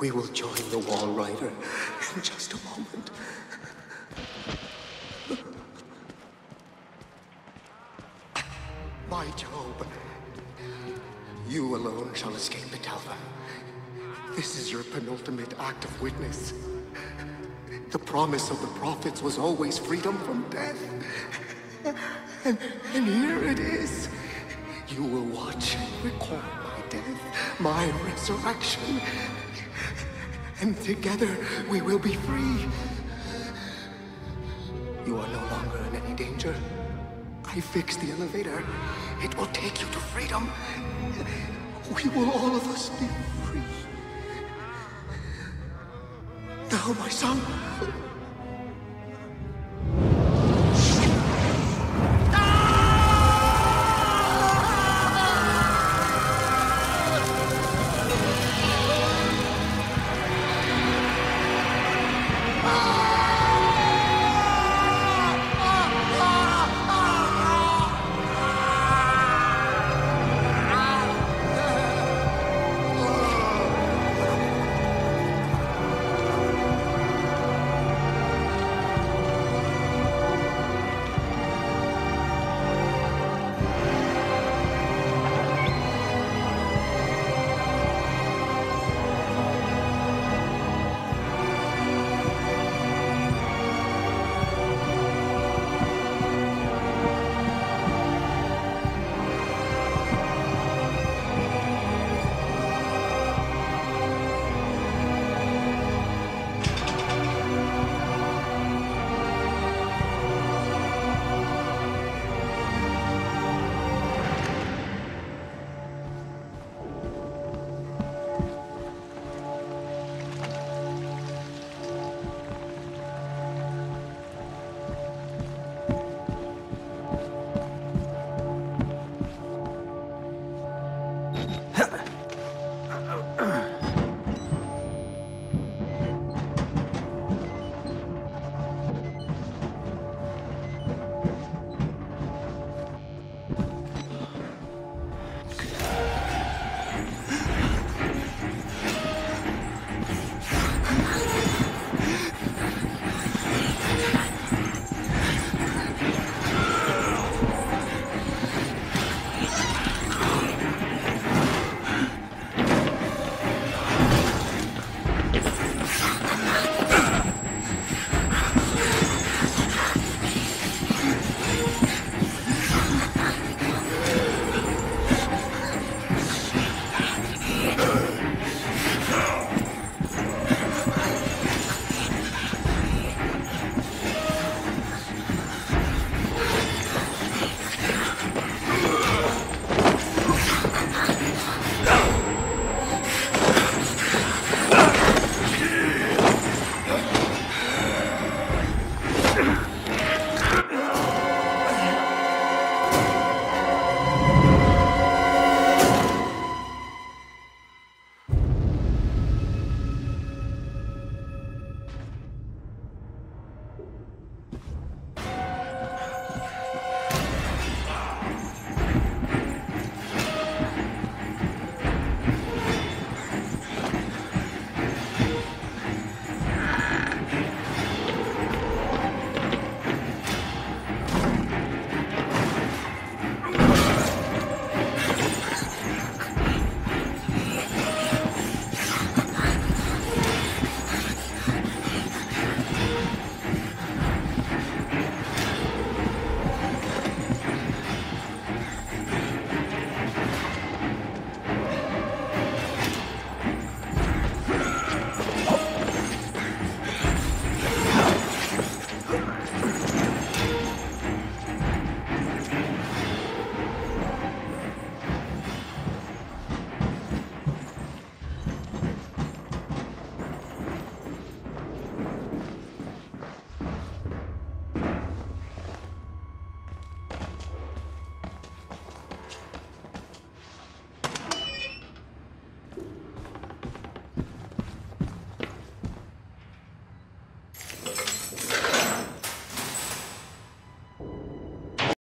We will join the Walrider in just a moment. My Job, you alone shall escape the Talva. This is your penultimate act of witness. The promise of the prophets was always freedom from death. And, and here it is. You will watch and record my death, my resurrection. And together we will be free. You are no longer in any danger. I fixed the elevator. It will take you to freedom. We will all of us be free. Now, my son,